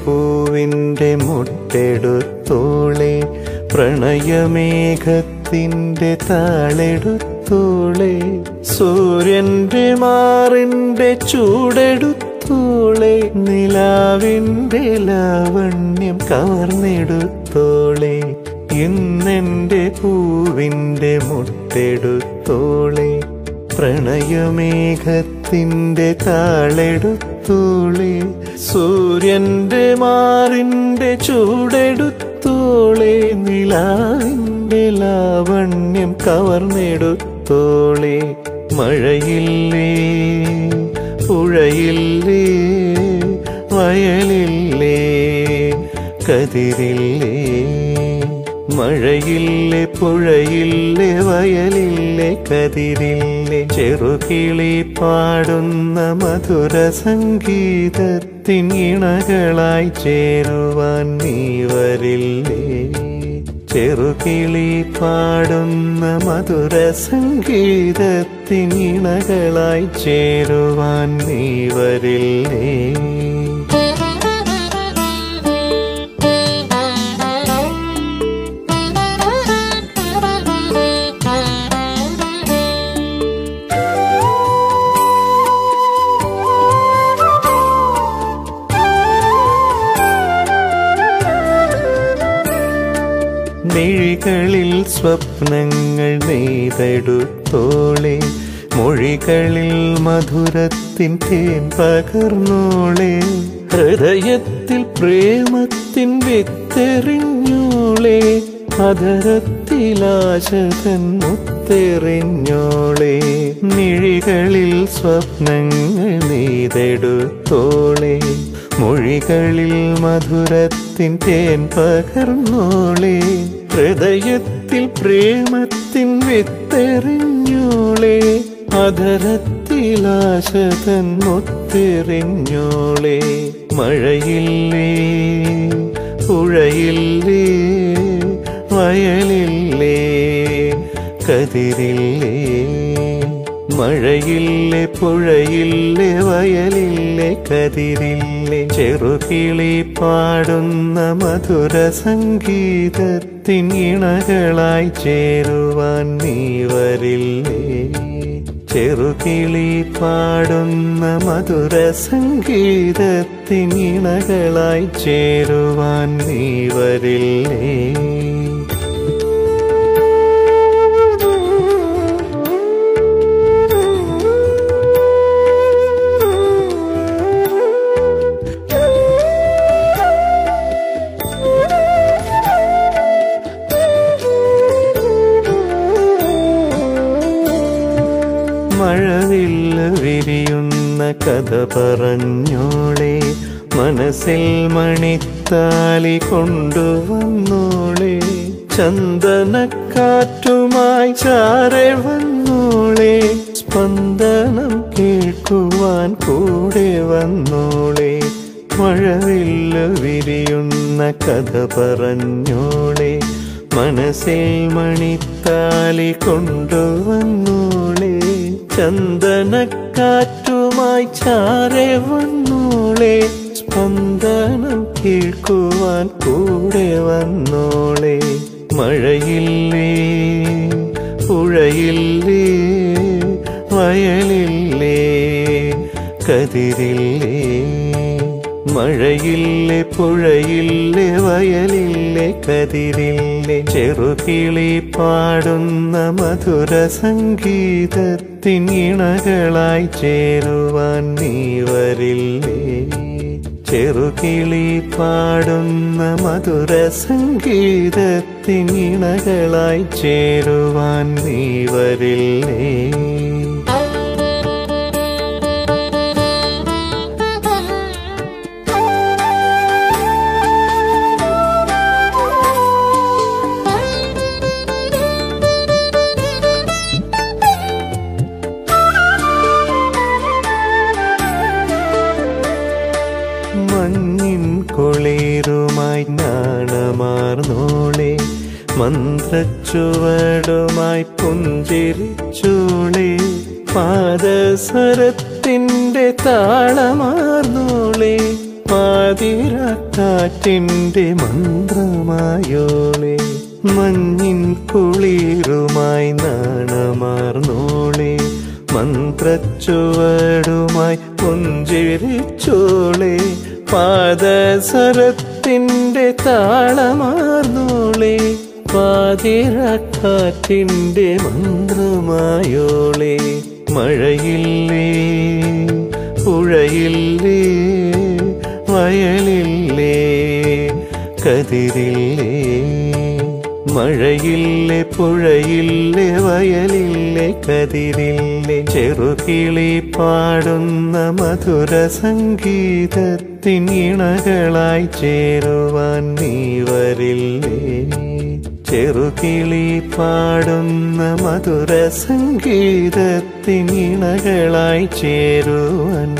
പൂവിന്റെ മുട്ടെടുത്തോളെ പ്രണയമേഘത്തിന്റെ താളെടുത്തോളെ സൂര്യന്റെ മാറിന്റെ ചൂടെടുത്തോളെ നിലാവിന്റെ ലാവണ്യം കവർന്നെടുത്തോളെ ഇന്നെന്റെ പൂവിന്റെ മുട്ടെടുത്തോളെ പ്രണയമേഘത്തിന്റെ താളെടുത്തോളെ സൂര്യന്റെ മാറിന്റെ ചൂടെടുത്തോളെ. നിലാവിന്റെ ലാവണ്യം കവർന്നെടുത്തോളെ. മഴയില്ലേ പുഴയില്ലേ വയലില്ലേ കതിരില്ലേ. മഴയില്ലേ പുഴയില്ലേ വയലില്ലേ കതിരില്ലേ ചെറുകിളി പാടുന്ന മധുര സംഗീതത്തിൻ ഇണകളായി ചേരുവാൻ നീ വരില്ലേ. ചെറുകിളി പാടുന്ന മധുര സംഗീതത്തിൻ ഇണകളായി ചേരുവാൻ നീ വരില്ലേ. മിഴികളിൽ സ്വപ്നങ്ങൾ നെയ്തെടുത്തോളെ. മൊഴികളിൽ മധുരത്തിൻ തേൻ പകർന്നോളെ. ഹൃദയത്തിൽ പ്രേമത്തിൻ വിത്തെറിഞ്ഞോളെ. അധരത്തിലാശതൻ മുത്തെറിഞ്ഞോളെ. മിഴികളിൽ സ്വപ്നങ്ങൾ നെയ്തെടുത്തോളെ. മൊഴികളിൽ മധുരത്തിൻ തേൻ പകർന്നോളെ. ഹൃദയത്തിൽ പ്രേമത്തിൻ വിത്തെറിഞ്ഞോളെ. അധരത്തിലാശതൻ മുത്തെറിഞ്ഞോളെ. മഴയില്ലേ പുഴയില്ലേ വയലില്ലേ. കതിരില്ലേ മഴയില്ലേ പുഴയില്ലേ വയലില്ലേ കതിരില്ലേ ചെറുകിളി പാടുന്ന മധുര സംഗീതത്തിൻ ഇണകളായി ചേരുവാൻ നീ വരില്ലേ. ചെറുകിളി പാടുന്ന മധുര സംഗീതത്തിൻ ഇണകളായി ചേരുവാൻ നീ വരില്ലേ. കഥ പറഞ്ഞോളെ മനസ്സിൽ മണിത്താലി കൊണ്ടുവന്നോളെ ചന്ദനക്കാറ്റുമായി ചാരെ വന്നോളെ സ്പന്ദനം കേൾക്കുവാൻ കൂടെ വന്നോളെ മഴവില്ല വിരിയുന്ന കഥ പറഞ്ഞോളെ മനസ്സിൽ മണിത്താലി കൊണ്ടുവന്നോളെ ചന്ദനക്കാറ്റുമായി ചാരെ വന്നോളെ. സ്പന്ദനം കേൾക്കുവാൻ കൂടെ വന്നോളെ. മഴയില്ലേ പുഴയില്ലേ വയലില്ലേ കതിരില്ലേ മഴയില്ലേ പുഴയില്ലേ വയലില്ലേ കതിരില്ലേ ചെറുകിളി പാടുന്ന മധുര സംഗീതത്തിൻ ഇണകളായി ചേരുവാൻ നീ വരില്ലേ? ചെറുകിളി പാടുന്ന മധുര സംഗീതത്തിൻ ഇണകളായി ചേരുവാൻ നീ വരില്ലേ? മന്ത്രച്ചുവടുമായി പുഞ്ചിരിച്ചോളെ പാദസരത്തിന്റെ താളമാർന്നോളി പാതിരാക്കാറ്റിന്റെ മന്ത്രമായോളി മഞ്ഞിൻ കുളിരുമായി നാണമാർന്നോളി മന്ത്രച്ചുവടുമായി പുഞ്ചിരിച്ചോളി പാദസരത്തിന്റെ താളമാർന്നോളെ പാതിരാക്കാറ്റിന്റെ മന്ത്രമായോളെ മഴയില്ലേ പുഴയില്ലേ വയലില്ലേ കതിരില്ലേ മഴയില്ലേ പുഴയില്ലേ വയലില്ലേ കതിരില്ലേ ചെറുകിളി പാടുന്ന മധുര സംഗീതത്തിൻ ഇണകളായി ചേരുവാൻ നീ വരില്ലേ. ചെറുകിളി പാടുന്ന മധുര സംഗീതത്തിനിണകളായി ചേരുവാൻ